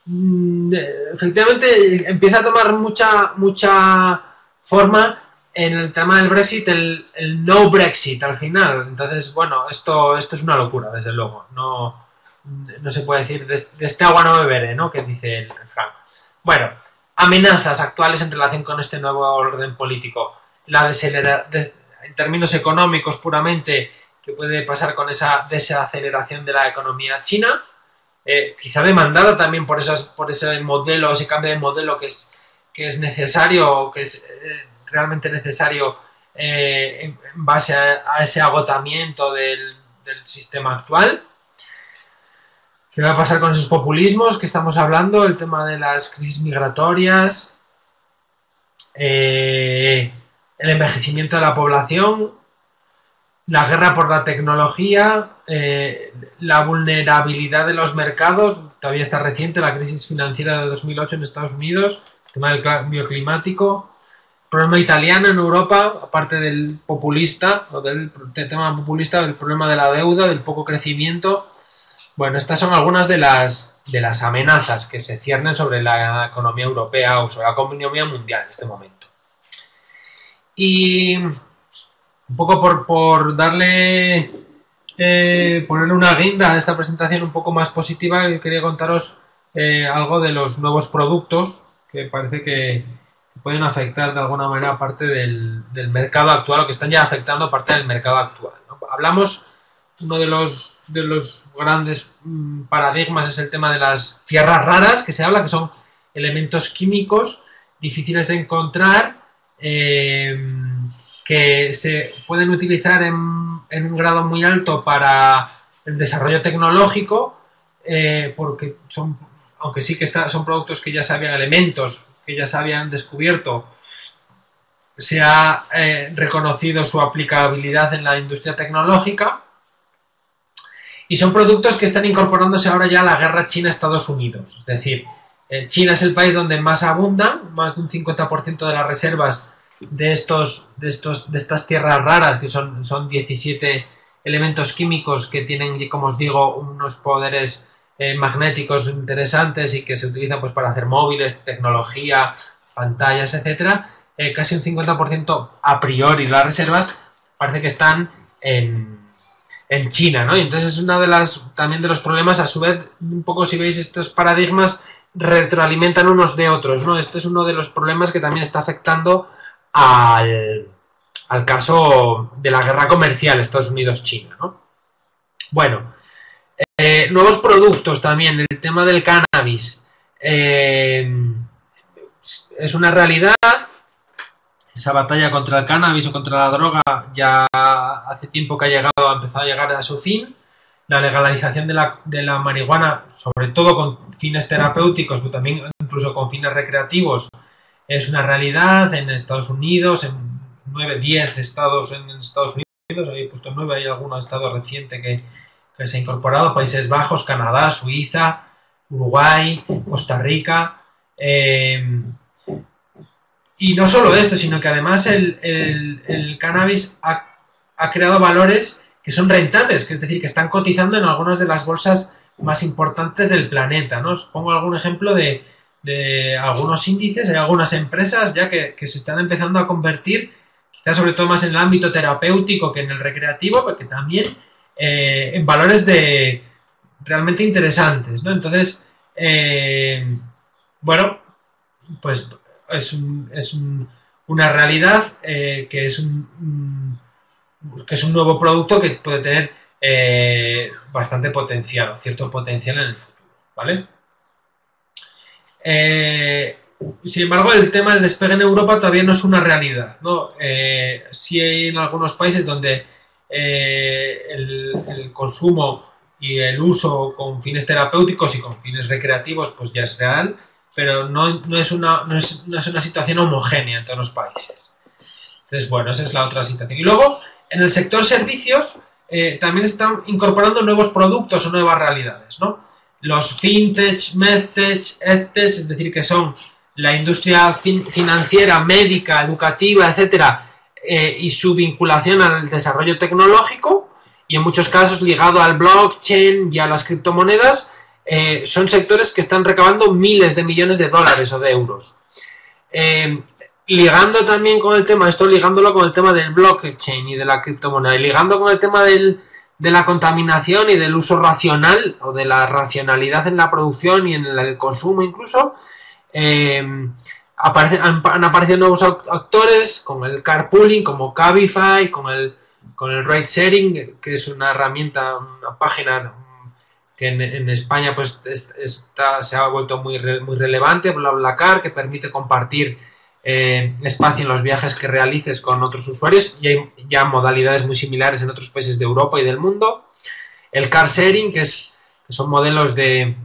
efectivamente empieza a tomar mucha, mucha forma en el tema del Brexit, el, no Brexit al final. Entonces, bueno, esto, esto es una locura, desde luego. No, no se puede decir, de, este agua no beberé, ¿no? Que dice el refrán. Bueno, amenazas actuales en relación con este nuevo orden político. La en términos económicos puramente, que puede pasar con esa desaceleración de la economía china, eh, quizá demandada también por, esas, por ese modelo, ese cambio de modelo que es, que es necesario, que es eh, realmente necesario eh, en, base a, ese agotamiento del sistema actual. ¿Qué va a pasar con esos populismos que estamos hablando? El tema de las crisis migratorias, el envejecimiento de la población, la guerra por la tecnología, eh, la vulnerabilidad de los mercados, todavía está reciente la crisis financiera de 2008 en Estados Unidos, el tema del cambio climático, el problema italiano en Europa, aparte del populista, o del tema populista, el problema de la deuda, del poco crecimiento, bueno, estas son algunas de las, de las amenazas que se ciernen sobre la economía europea o sobre la economía mundial en este momento. Y un poco por, darle eh, ponerle una guinda a esta presentación un poco más positiva, quería contaros eh, algo de los nuevos productos que parece que pueden afectar de alguna manera parte del, mercado actual o que están ya afectando parte del mercado actual. Hablamos, uno de los, de los grandes mm, paradigmas es el tema de las tierras raras, que se habla que son elementos químicos difíciles de encontrar, eh, que se pueden utilizar en, un grado muy alto para el desarrollo tecnológico, eh, porque son, aunque sí que son productos que ya se habían elementos, que ya se habían descubierto, se ha eh, reconocido su aplicabilidad en la industria tecnológica y son productos que están incorporándose ahora ya a la guerra China-Estados Unidos. Es decir, eh, China es el país donde más abundan, más de un 50% de las reservas de, estos, de, estos, de estas tierras raras, que son, son 17 elementos químicos que tienen, como os digo, unos poderes eh, magnéticos interesantes y que se utilizan pues, para hacer móviles, tecnología, pantallas, etcétera, eh, casi un 50% a priori las reservas parece que están en, en China, ¿no? Y entonces es una de las también de los problemas, a su vez, un poco si veis estos paradigmas retroalimentan unos de otros, ¿no? Este es uno de los problemas que también está afectando al, caso de la guerra comercial Estados Unidos-China, ¿no? Bueno, eh, nuevos productos también, el tema del cannabis. Eh, es una realidad. Esa batalla contra el cannabis o contra la droga ya hace tiempo que ha llegado, ha empezado a llegar a su fin la legalización de la, de la marihuana, sobre todo con fines terapéuticos, pero también incluso con fines recreativos, es una realidad en Estados Unidos, en 9, 10 estados en Estados Unidos, he puesto 9, hay algún estado reciente que, se ha incorporado, Países Bajos, Canadá, Suiza, Uruguay, Costa Rica. Eh, y no solo esto, sino que además el, el, cannabis ha, ha creado valores que son rentables, que es decir, que están cotizando en algunas de las bolsas más importantes del planeta. ¿no? Os pongo algún ejemplo de, algunos índices, hay algunas empresas ya que, se están empezando a convertir, quizás sobre todo más en el ámbito terapéutico que en el recreativo, pero que también eh, en valores de realmente interesantes. ¿no? Entonces, eh, bueno, pues es, es una realidad eh, que es un que es un nuevo producto que puede tener bastante potencial, cierto potencial en el futuro, ¿vale? Eh, sin embargo, el tema del despegue en Europa todavía no es una realidad, ¿no? Eh, sí hay en algunos países donde el, consumo y el uso con fines terapéuticos y con fines recreativos pues ya es real, pero no, es, una, no es, no es una situación homogénea en todos los países. Entonces, bueno, esa es la otra situación. Y luego, en el sector servicios eh, también están incorporando nuevos productos o nuevas realidades, ¿no? Los fintech, medtech, edtech, es decir, que son la industria financiera, médica, educativa, etcétera, eh, y su vinculación al desarrollo tecnológico, y en muchos casos ligado al blockchain y a las criptomonedas, eh, son sectores que están recabando miles de millones de dólares o de euros. Ligando también con el tema, esto ligándolo con el tema del blockchain y de la criptomoneda, y ligando con el tema de la contaminación y del uso racional o de la racionalidad en la producción y en el consumo incluso, eh, han, aparecido nuevos actores con el carpooling, como Cabify, con el, con el ride sharing, que es una herramienta, una página que en, España pues está, se ha vuelto muy, muy relevante, BlaBlaCar, que permite compartir eh, espacio en los viajes que realices con otros usuarios y hay ya modalidades muy similares en otros países de Europa y del mundo. El car sharing, que, es, son modelos de,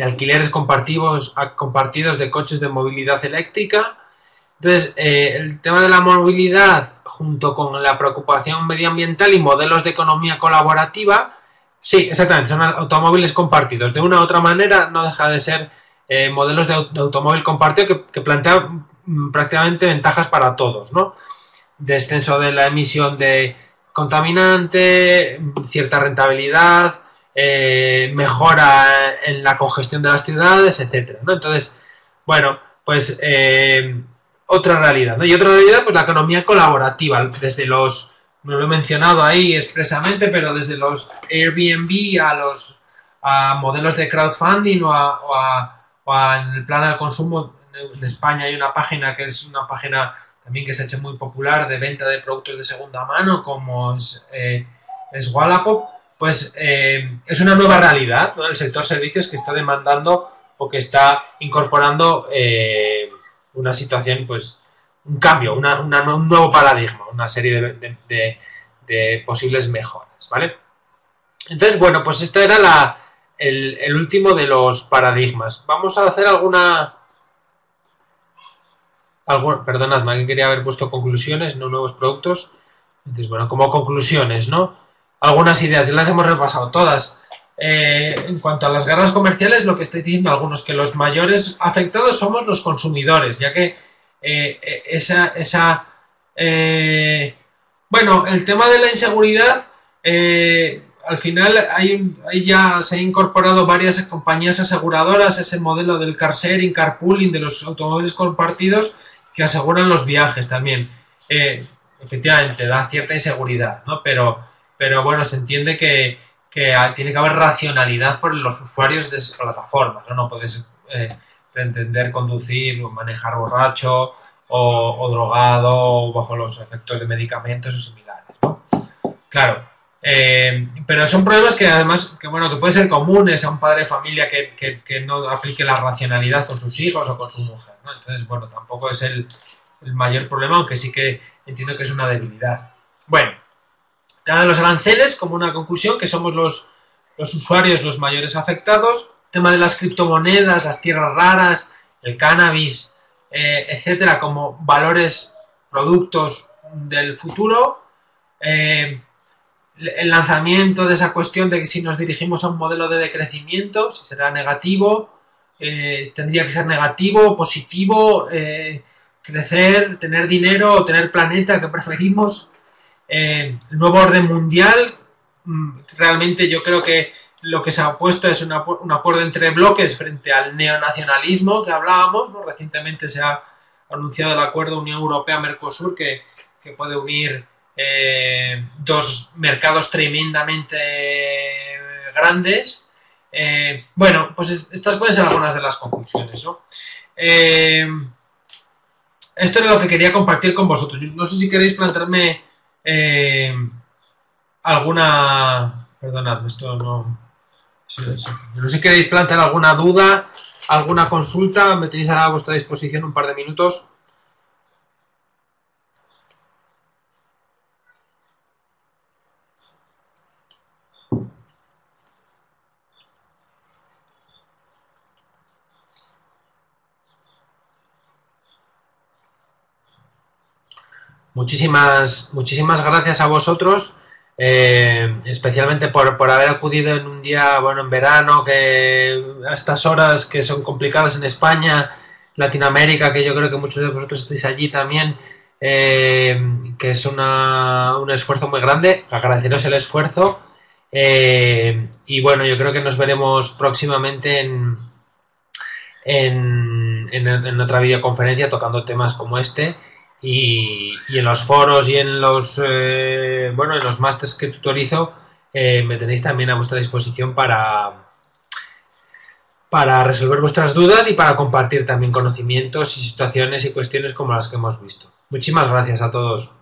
alquileres compartidos, compartidos de coches de movilidad eléctrica. Entonces, eh, el tema de la movilidad junto con la preocupación medioambiental y modelos de economía colaborativa, sí, exactamente, son automóviles compartidos. De una u otra manera, no deja de ser eh, modelos de, automóvil compartido que, que plantean Mm, prácticamente ventajas para todos, ¿no? Descenso de la emisión de contaminante, cierta rentabilidad, eh, mejora en la congestión de las ciudades, etcétera, ¿no? Entonces, bueno, pues eh, otra realidad, ¿no? Y otra realidad, pues la economía colaborativa, desde los no lo he mencionado ahí expresamente, pero desde los Airbnb a los a modelos de crowdfunding o, a, en el plan al consumo, en España hay una página que es una página también que se ha hecho muy popular de venta de productos de segunda mano, como es, eh, Wallapop, pues eh, es una nueva realidad, ¿no? El sector servicios que está demandando o que está incorporando eh, una situación, pues, un cambio, un nuevo paradigma, una serie de, posibles mejoras, ¿vale? Entonces, bueno, pues este era la, el, último de los paradigmas. Vamos a hacer alguna... Algún, perdonadme, que quería haber puesto conclusiones, no nuevos productos. Entonces, bueno, como conclusiones, ¿no? Algunas ideas, ya las hemos repasado todas. Eh, en cuanto a las guerras comerciales, lo que estáis diciendo algunos, que los mayores afectados somos los consumidores, ya que eh, eh, esa, esa bueno, el tema de la inseguridad, al final hay, ya se han incorporado varias compañías aseguradoras, ese modelo del car sharing, carpooling, de los automóviles compartidos, que aseguran los viajes también. efectivamente, da cierta inseguridad, ¿no? Pero, pero bueno, se entiende que, que tiene que haber racionalidad por los usuarios de esas plataformas. No, no puedes eh, pretender conducir o manejar borracho o, drogado o bajo los efectos de medicamentos o similares. Claro, eh, pero son problemas que además, que bueno, que pueden ser comunes a un padre de familia que, que, no aplique la racionalidad con sus hijos o con su mujer. ¿no? Entonces, bueno, tampoco es el, el mayor problema, aunque sí que entiendo que es una debilidad. Bueno, de los aranceles como una conclusión, que somos los, los usuarios los mayores afectados. tema de las criptomonedas, las tierras raras, el cannabis, eh, etcétera, como valores, productos del futuro. Eh, el lanzamiento de esa cuestión de que si nos dirigimos a un modelo de decrecimiento, si será negativo, eh, tendría que ser negativo, positivo, crecer, tener dinero o tener planeta que preferimos. Eh, el nuevo orden mundial, mm, realmente yo creo que lo que se ha puesto es un acuerdo entre bloques frente al neonacionalismo que hablábamos. Recientemente se ha anunciado el acuerdo Unión Europea-Mercosur que, puede unir eh, dos mercados tremendamente grandes. Eh, bueno, pues estas pueden ser algunas de las conclusiones. esto es lo que quería compartir con vosotros. No sé si queréis plantearme eh, alguna... Perdonad, esto no... No sé si queréis plantear alguna duda, alguna consulta, me tenéis a vuestra disposición un par de minutos. Muchísimas, muchísimas gracias a vosotros, eh, especialmente por, por, haber acudido en un día, bueno, en verano, que a estas horas que son complicadas en España, Latinoamérica, que yo creo que muchos de vosotros estáis allí también, eh, que es una, un esfuerzo muy grande, agradeceros el esfuerzo. Eh, y bueno, yo creo que nos veremos próximamente en, en, en otra videoconferencia tocando temas como este. Y, en los foros y en los eh, bueno en los másters que tutorizo eh, me tenéis también a vuestra disposición para para resolver vuestras dudas y para compartir también conocimientos y situaciones y cuestiones como las que hemos visto. Muchísimas gracias a todos.